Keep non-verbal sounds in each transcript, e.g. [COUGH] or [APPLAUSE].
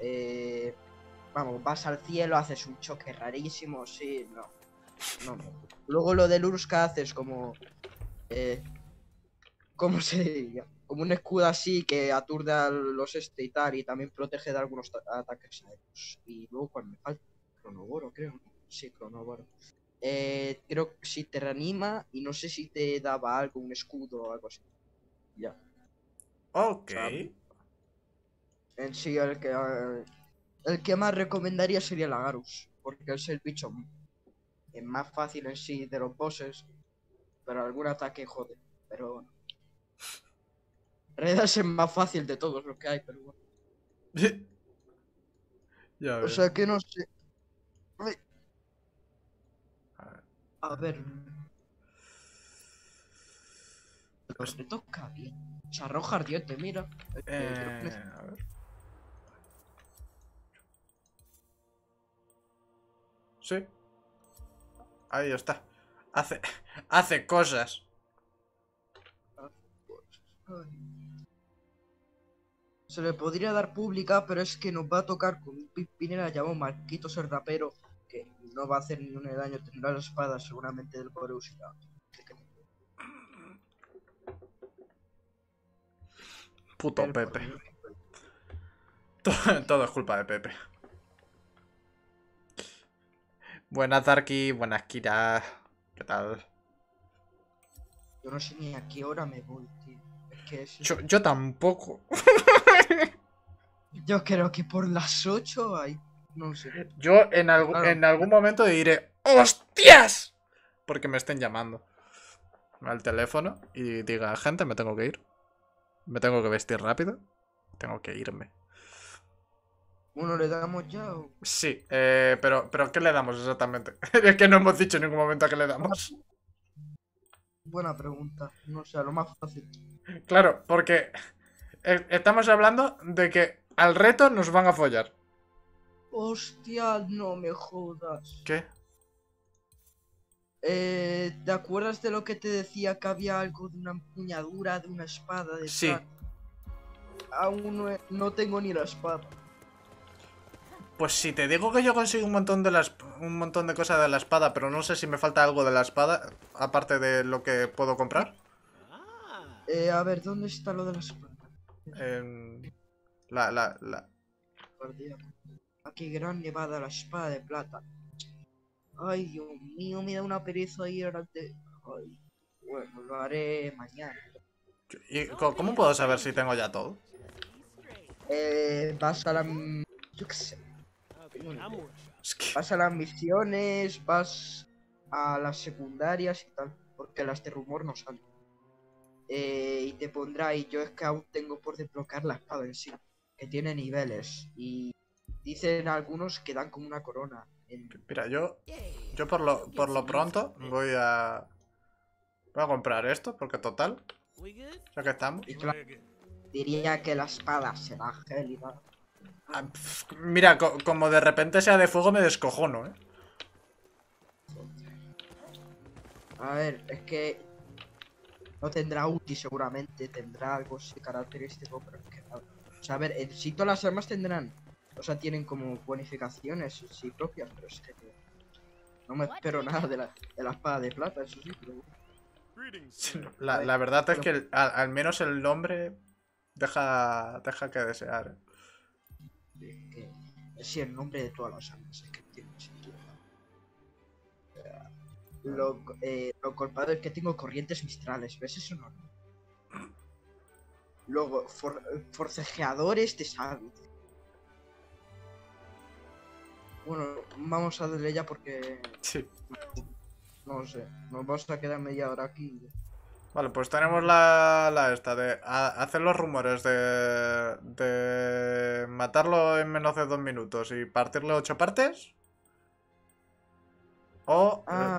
eh, vamos, vas al cielo, haces un choque rarísimo, sí, no. No. Luego lo del Urska haces como. Eh, ¿Cómo se diría? Como un escudo así que aturde a los este y tal, y también protege de algunos ta- ataques aéreos. Y luego, cuando me falta? Cronoboro, creo. Sí, Cronoboro. Eh, creo que si te reanima y no sé si te daba algo, un escudo o algo así. Ya. Ok. Sabe. En sí, el que, eh, el que más recomendaría sería el Agarus, porque es el bicho eh, más fácil en sí de los bosses, pero algún ataque jode. Pero bueno. En realidad es el más fácil de todos los que hay, pero bueno. [LAUGHS] ya O sea que no sé. A ver. A ver. Pues me toca bien. O sea, roja ardiente, mira. Es Eh, a ver. Sí. Ahí está. Hace, [LAUGHS] hace cosas. Se le podría dar pública, pero es que nos va a tocar con un Pimpinela llamado Marquito Serdapero, que no va a hacer ningún daño, tendrá la espada seguramente del Boreus. y la- Puto el Pepe. [LAUGHS] Todo es culpa de Pepe. Buenas Darky, buenas Kira. ¿Qué tal? Yo no sé ni a qué hora me voy, tío. Es que es- Yo, yo tampoco. yo creo que por las 8 hay. No sé. Yo en, Claro. en algún momento diré ¡Hostias! Porque me estén llamando al teléfono y diga, gente, me tengo que ir. Me tengo que vestir rápido. Tengo que irme. Uno le damos ya o. Sí, eh, pero, pero ¿qué le damos exactamente? [LAUGHS] es que no hemos dicho en ningún momento a qué le damos. Buena pregunta. No sé, lo más fácil. Claro, porque eh, estamos hablando de que al reto nos van a follar. Hostia, no me jodas. ¿Qué? Eh, ¿te acuerdas de lo que te decía que había algo de una empuñadura de una espada de Sí. Aún no, he- no tengo ni la espada. Pues si te digo que yo consigo un montón de las un montón de cosas de la espada, pero no sé si me falta algo de la espada, aparte de lo que puedo comprar. Eh, a ver, ¿dónde está lo de la espada? La, la, la. Aquí gran nevada la espada de plata. Ay, Dios mío, me da una pereza ir ahora de... Ay, bueno, lo haré mañana. ¿Y cómo puedo saber si tengo ya todo? Eh, vas a la... Yo qué sé. Bueno, Es que- Vas a las misiones, vas a las secundarias y tal, porque las de rumor no salen. Eh, y te pondrá, y yo es que aún tengo por desbloquear la espada en sí, que tiene niveles, y dicen algunos que dan como una corona. En... Mira, yo yo por lo por lo pronto voy a voy a comprar esto porque total, ya que estamos. Y claro, diría que la espada será gélida. Ah, pf, Mira, co- como de repente sea de fuego me descojono, ¿eh? A ver, es que no tendrá ulti seguramente, tendrá algo así característico, pero es que nada. O sea, a ver, en sí todas las armas tendrán, o sea, tienen como bonificaciones sí propias, pero es que no me espero nada de la, de la espada de plata, eso sí, pero bueno. La, la verdad es que el- al, al menos el nombre deja deja que desear. Es que es el nombre de todas las armas, es que no tiene sentido. Lo, eh, lo culpado es que tengo corrientes mistrales, ¿ves? Eso no. Luego, for- forcejeadores de Savage. Bueno, vamos a darle ya porque Sí. no sé, nos vamos a quedar media hora aquí. Vale, pues tenemos la, la esta de a- hacer los rumores de, de matarlo en menos de dos minutos y partirle ocho partes. O... Ah,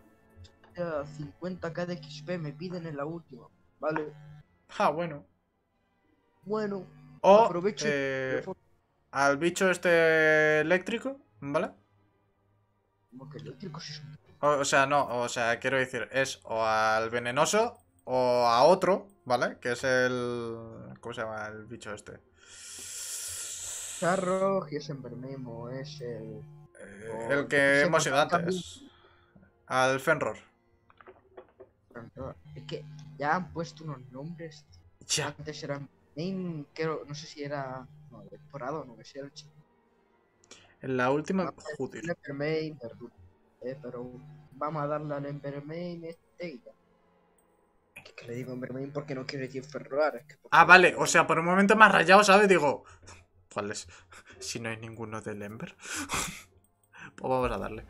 ya 50k de XP me piden en la última. Vale, Ah, bueno. bueno, O aprovecho. eh, al bicho este eléctrico, ¿vale? Como que eléctricos es un- O, o sea, no, o sea, quiero decir, es o al venenoso o a otro, ¿vale? Que es el... ¿Cómo se llama el bicho este? Charrog y es el. Eh, el que hemos ido antes. Al Fenror. Es que ya han puesto unos nombres. Ya. Antes era Name, creo, no sé si era. No, temporada no, que si era el chico. En la última, joder. Eh, pero vamos a darle al Embermame este y ya. Que le digo Embermame porque no quiero decir Ferroar. Es que Ah, vale, o sea, por un momento me has rayado, ¿sabes? Digo, ¿cuál es? Si no hay ninguno del Ember. [LAUGHS] pues vamos a darle.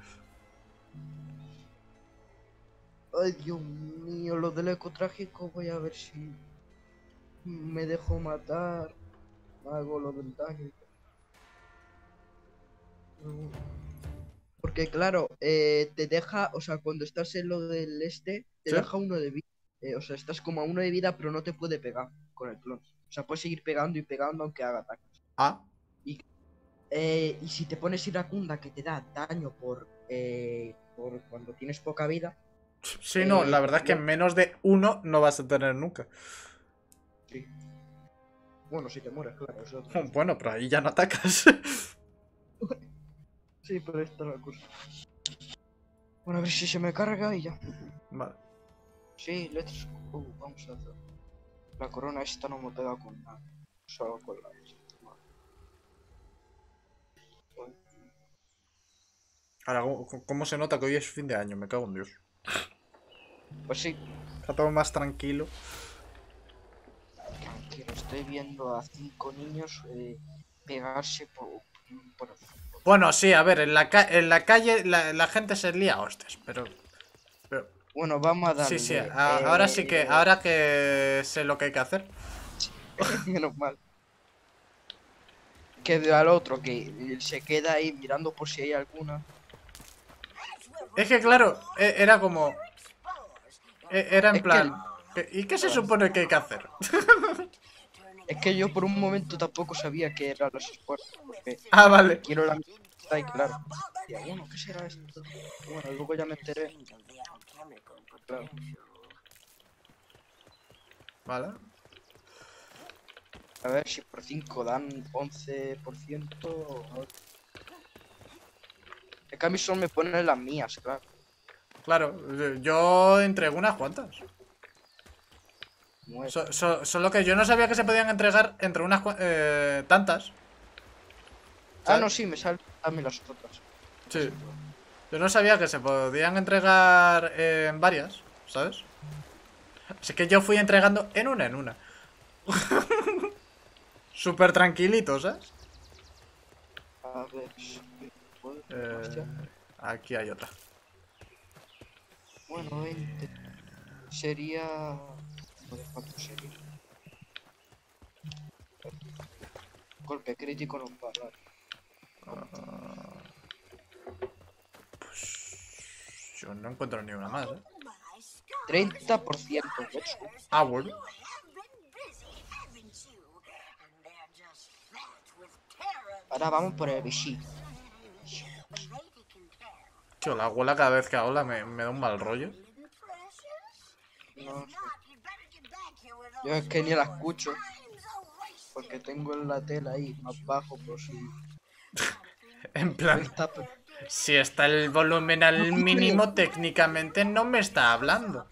Ay, Dios mío, lo del eco trágico, voy a ver si me dejo matar. Hago lo del daño. Porque claro, eh, te deja, o sea, cuando estás en lo del este, te Sí. deja uno de vida. Eh, o sea, estás como a uno de vida, pero no te puede pegar con el clon. O sea, puedes seguir pegando y pegando aunque haga ataques. Ah, Eh, y si te pones iracunda que te da daño por, eh, por cuando tienes poca vida, sí, no, Eh, la verdad es que menos de uno no vas a tener nunca. sí. Bueno, si te mueres, claro, eso. [LAUGHS] Bueno, pero ahí ya no atacas. Sí, pero esta es la cosa. Bueno, a ver si se me carga y ya. vale. Sí, let's go, vamos a hacer. La corona esta no me pega con nada. Solo con la. Vale. Ahora, ¿cómo, cómo se nota que hoy es fin de año? Me cago en Dios. Pues sí, Está todo más tranquilo. tranquilo, estoy viendo a cinco niños eh, pegarse por, por Bueno, sí, a ver, en la, ca- en la calle la, la gente se lía a hostias, pero... Bueno, vamos a darle. sí, sí, a- ahora sí que, eh, ahora que sé lo que hay que hacer. [LAUGHS] Menos mal. Que veo al otro que se queda ahí mirando por si hay alguna. Es que claro, e- era como... e- Era en Es plan... ¿qué- ¿Y qué se supone que hay que hacer? Es que yo por un momento tampoco sabía que eran los. Porque [LAUGHS] Ah, vale. quiero la claro. Y, bueno, ¿qué será esto? Bueno, luego ya me enteré. Claro. Vale. A ver si por 5 dan 11%. o- Es que a mí solo me ponen las mías, claro. Claro, yo entregué unas cuantas. So- so- solo que yo no sabía que se podían entregar entre unas eh, tantas. ah, no, sí, me salen también las otras. Sí. Yo no sabía que se podían entregar en varias, ¿sabes? Así que yo fui entregando en una en una. [LAUGHS] Súper tranquilito, ¿sabes? A ver si puedo- Eh, aquí hay otra. Bueno, 20. Sería. Golpe crítico no va a dar. Yo no encuentro ni una más, ¿eh? 30%. let's go. Ah, bueno. Ahora vamos por el bichi. Tío, la abuela cada vez que habla me, me da un mal rollo. No. Yo es que ni la escucho. Porque tengo la tela ahí más bajo por si. [LAUGHS] En plan, Está- si está el volumen al mínimo, técnicamente no me está hablando.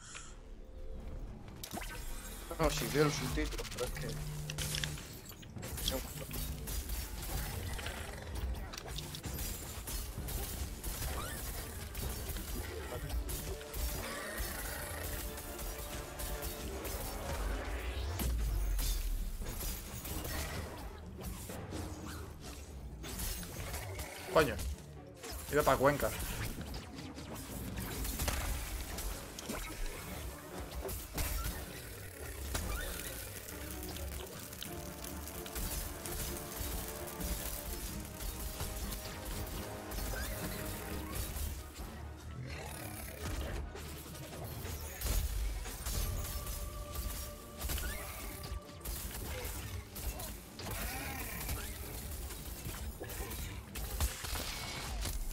No, si veo los subtítulos, pero es que. Segundo. Coño. Para Cuenca.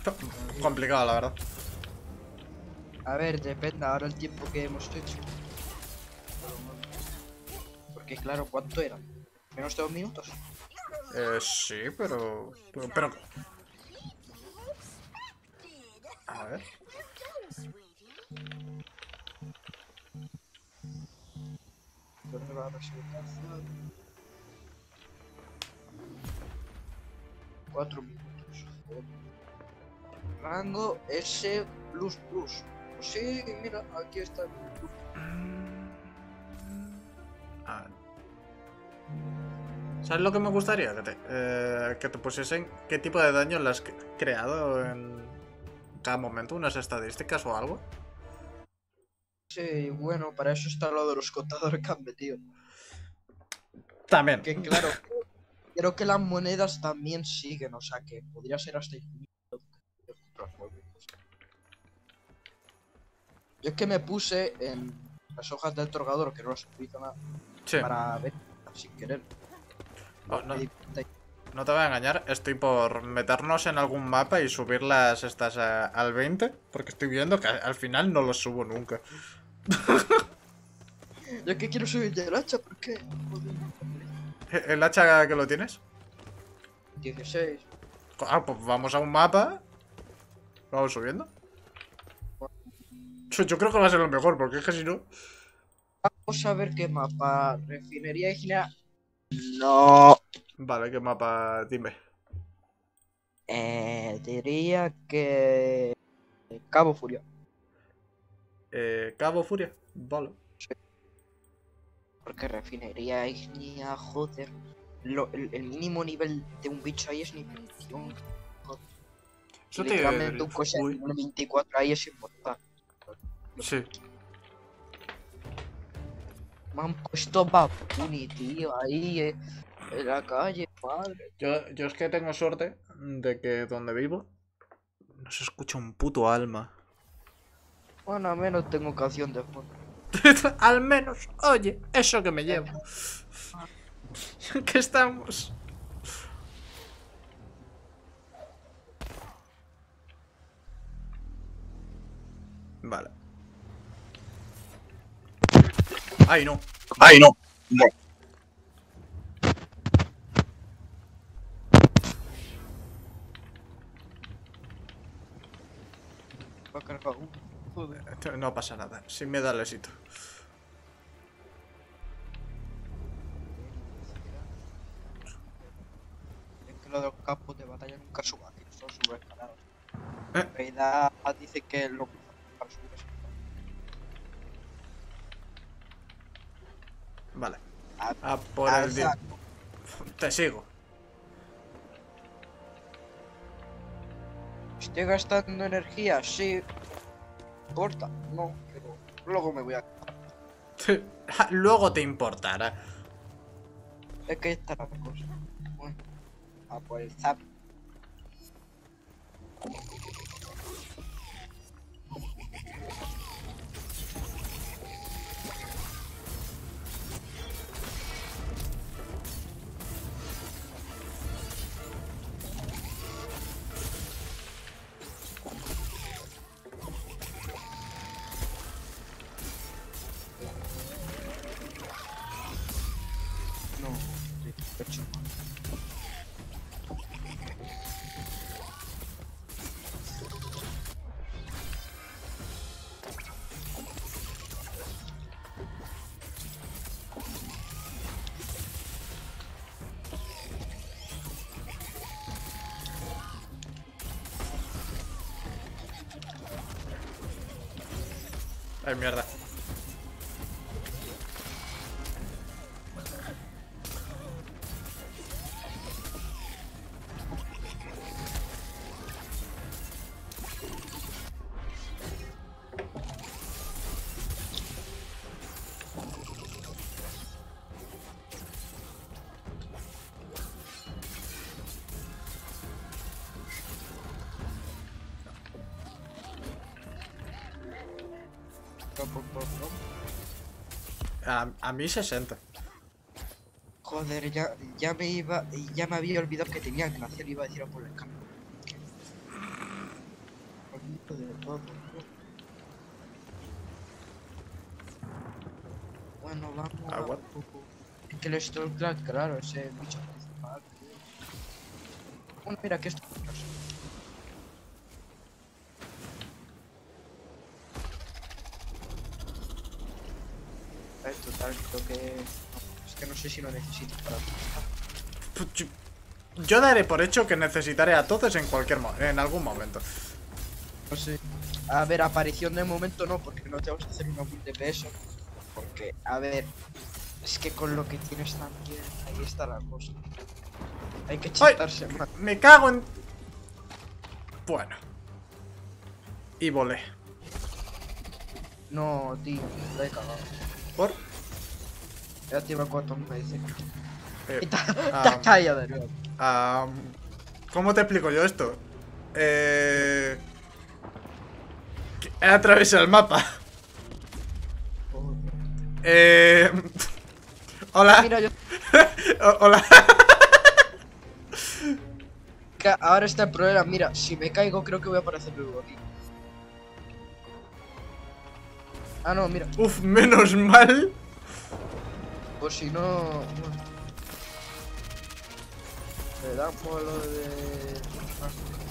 [LAUGHS] Complicado, la verdad. A ver, depende ahora el tiempo que hemos hecho. Porque claro, ¿cuánto eran? ¿Menos de dos minutos? Eh, sí, pero... Pero... pero- Rango S plus plus. Sí, mira, aquí está el plus. A ver. ¿Sabes lo que me gustaría? Que te, eh, que te pusiesen qué tipo de daño le has cre- creado en cada momento, unas estadísticas o algo. Sí, bueno, para eso está lo de los contadores que han metido. También. Que claro, creo que las monedas también siguen, o sea que podría ser hasta infinito. Yo es que me puse en las hojas del torgador, que no las utilizo nada, Sí. para ver sin querer. Oh, no, te voy a engañar, estoy por meternos en algún mapa y subirlas estas a- al 20, porque estoy viendo que al final no los subo nunca. Yo es que quiero subir ya el hacha, ¿por qué? Joder. ¿El hacha que lo tienes? 16. Ah, pues vamos a un mapa. Vamos subiendo. Yo creo que va a ser lo mejor, porque es que si no. Vamos a ver qué mapa. Refinería de Ginebra. No. Vale, ¿qué mapa? Dime. Eh, diría que. Cabo Furia. Eh, Cabo Furia. Vale. Porque refinería ignia, joder. Lo- el, el mínimo nivel de un bicho ahí es nivel 21. Eso te- literalmente un coche de Uy, nivel 24 ahí es importante. Sí. Me han puesto Bapuni, tío, ahí eh, en la calle, madre. Yo, yo es que tengo suerte de que donde vivo no se escucha un puto alma. Bueno, al menos tengo canción de fondo. [LAUGHS] Al menos, oye, eso que me llevo. [LAUGHS] que estamos. Vale. Ay, no. Ay, no. No. Va a cargar uno. Joder. No pasa nada. Sin me da el éxito. Es que lo de los campos de batalla nunca suban, tío, son subescalados. Eh. En realidad dice que lo para subir es- Vale. Ah, A por ah, el exacto. Te sigo. Estoy gastando energía, sí. Importa, no, pero luego me voy a. [LAUGHS] Luego te importará. Es que esta es la cosa. Bueno, a por el zap. Ay, mierda. A, a mí 60. Joder, ya, ya me iba, ya me había olvidado que tenía que hacer, iba a decir a por el campo. Bueno, vamos. Ah, a- Es que el Stormcloud, claro, ese bicho principal. Bueno, mira que esto. Eh, total, creo que. Es que no sé si lo necesito para. Pues yo- Yo daré por hecho que necesitaré a todos en cualquier en algún momento. No sé. A ver, aparición de momento no, porque no te vamos a hacer una build de peso. Porque, a ver, es que con lo que tienes también, ahí está la cosa. Hay que chistarse más. Me cago en. Bueno. Y volé. No, tío, la he cagado. ¿Por? Ya te iba a cuatro veces. Eh, caído [LAUGHS] [LAUGHS] de nuevo. ¿Cómo te explico yo esto? Eh. He atravesado el mapa. Eh. [LAUGHS] Hola. Mira, yo. Hola. ahora está el problema. Mira, si me caigo, creo que voy a aparecer luego aquí. Ah, no, mira. Uf, menos mal. Pues si no. Le damos lo de.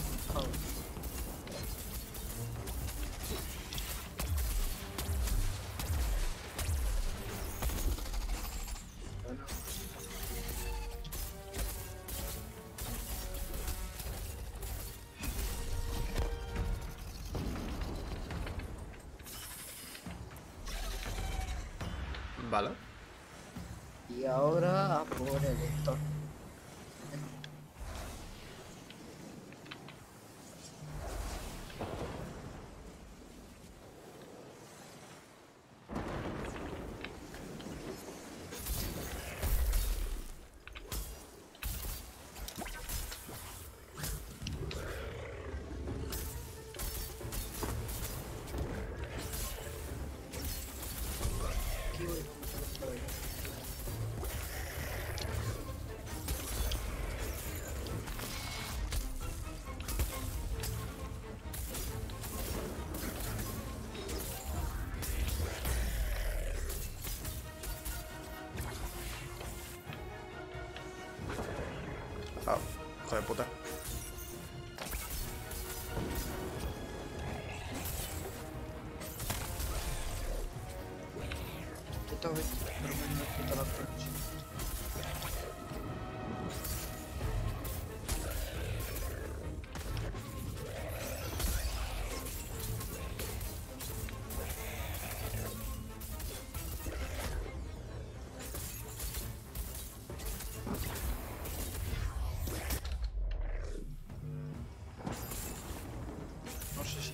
Hijo de puta.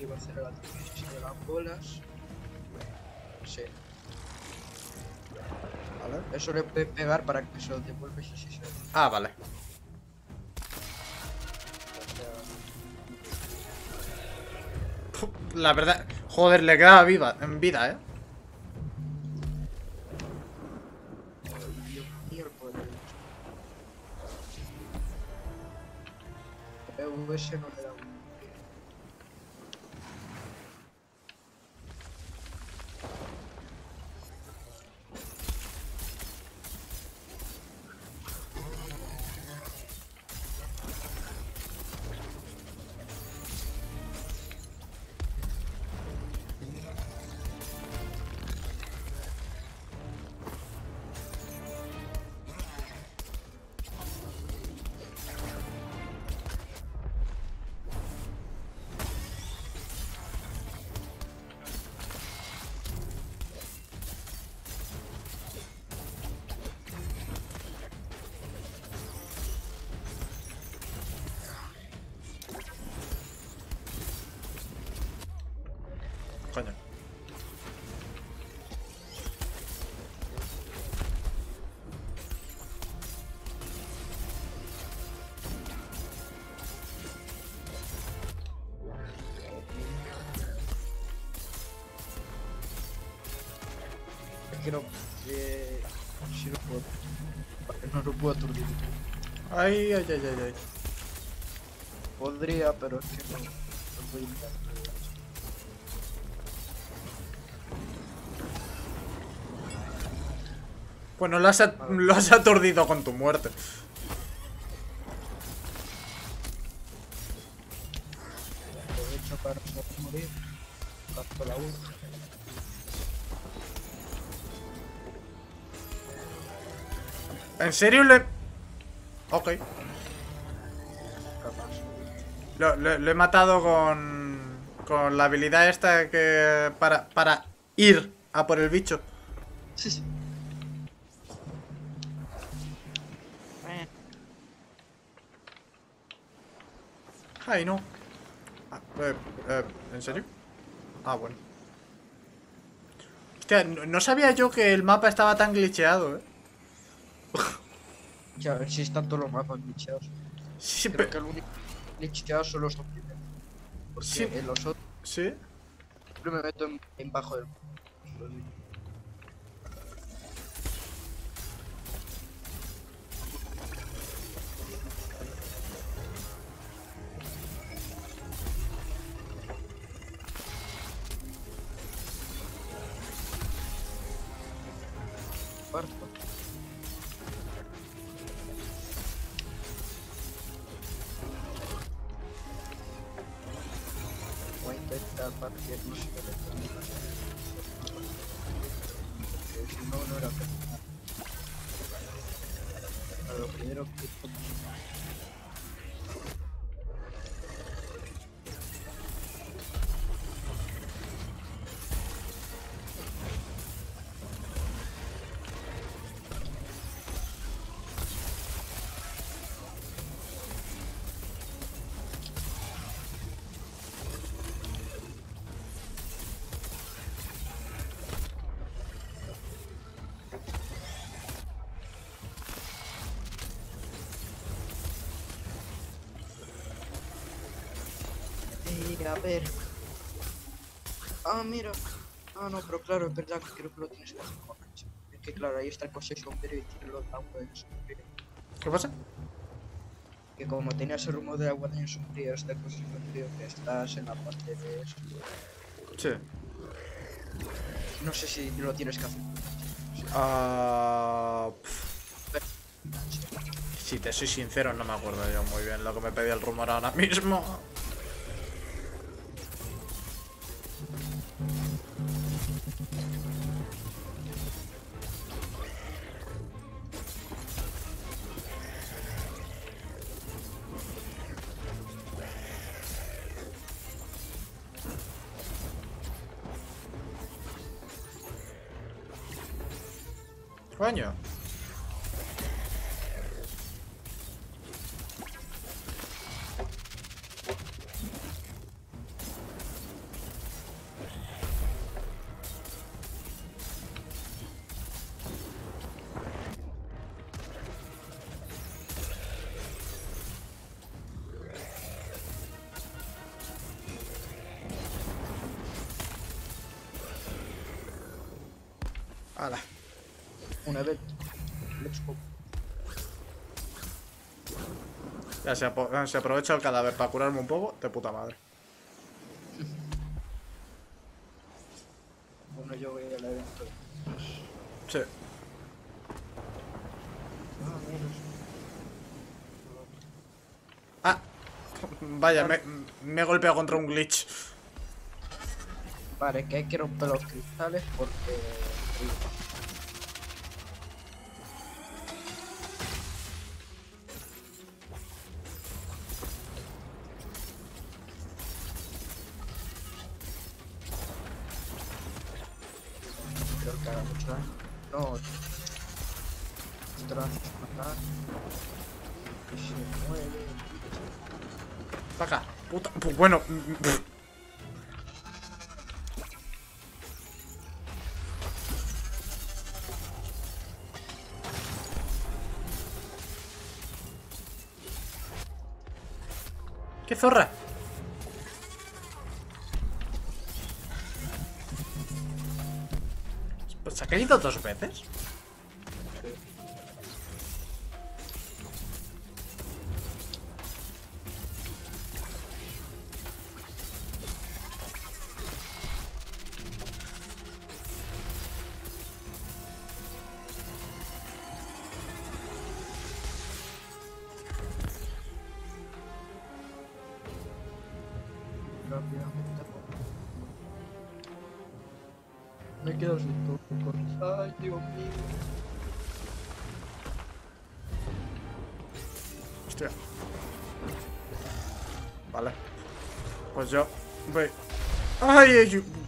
No sé si va a hacer el atributo de las bolas. Sí. Vale. Eso le puede pegar para que se lo devuelva si se Ah, vale. La verdad. Joder, le queda viva, en vida, eh. Que no. Eh, si no puedo. No lo puedo aturdir. Ay, ay, ay, ay, ay. Podría, pero es que no. No puedo intentar. Bueno, lo has, lo has aturdido con tu muerte. ¿En serio le...? Ok. Capaz. Lo, lo- lo he matado con... Con la habilidad esta que... Para, para ir a por el bicho. Sí, sí. Ay, no. Ah, eh, eh, ¿En serio? Ah, bueno. Hostia, no, no sabía yo que el mapa estaba tan glitcheado, eh. Ya, a ver si están todos los mapas glitchados. Sí, Creo que el único glitchado son los primeros. Porque Sí. en los otros ¿Sí? siempre me meto en, en bajo del. A ver. Ah, mira. Ah, no, pero claro, es verdad que creo que lo tienes que hacer con. Es que claro, ahí está el coche sombrero y tiene los agua del sombrero. ¿Qué pasa? Que como tenías el rumor de agua del sombrío, está el sombrío que estás en la parte de eso. Sí. No sé si lo tienes que hacer. Ah, pf, si te soy sincero, no me acuerdo yo muy bien lo que me pedía el rumor ahora mismo. Coño. Ya se, aprovecha el cadáver para curarme un poco, de puta madre. Bueno, yo voy al evento. Sí. Ah. Ah. Vaya, me, me he golpeado contra un glitch. Vale, que hay que romper los cristales porque. ¡Qué zorra! Pues ¿Se ha caído dos veces?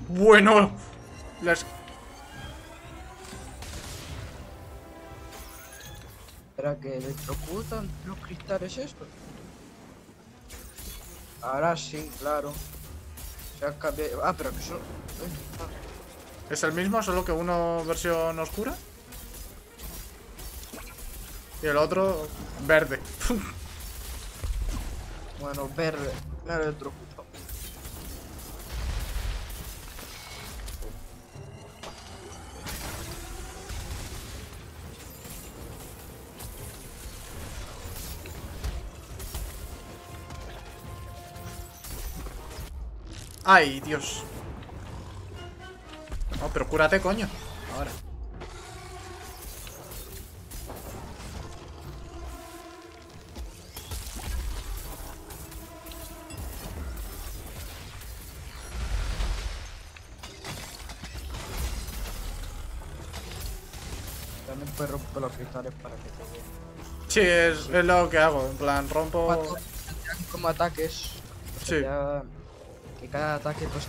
Bueno. Las... ¿Será que electrocutan los cristales estos? Ahora sí, claro. Se ha cambiado. Ah, pero que ah. ¿Es el mismo, solo que uno versión oscura? Y el otro verde. [LAUGHS] Bueno, verde. Me ha Ay, Dios. No, pero cúrate, coño. Ahora. También puedes romper los cristales para que te vean. Sí, es, es lo que hago. En plan, rompo. Como ataques. Sí. ya que cada ataque pues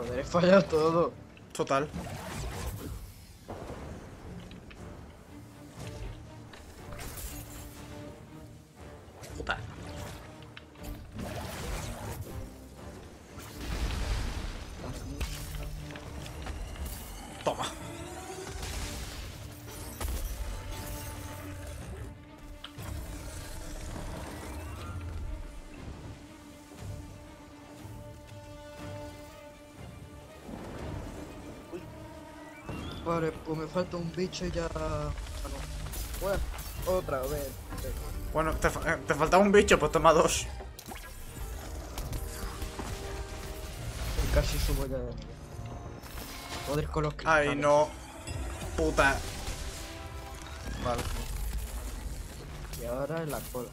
Joder, he fallado todo. Total. Puta. Toma. Vale, pues me falta un bicho y ya. No. Bueno, otra vez. Bueno, te, fa- te faltaba un bicho, pues toma dos. Casi subo ya de con los cristales. Ay, no. Puta. Vale. Y ahora en la cola.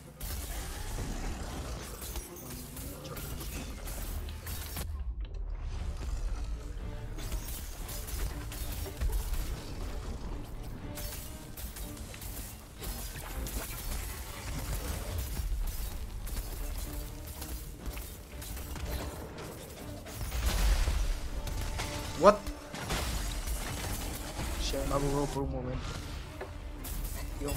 Se me ha bugado por un momento. Dios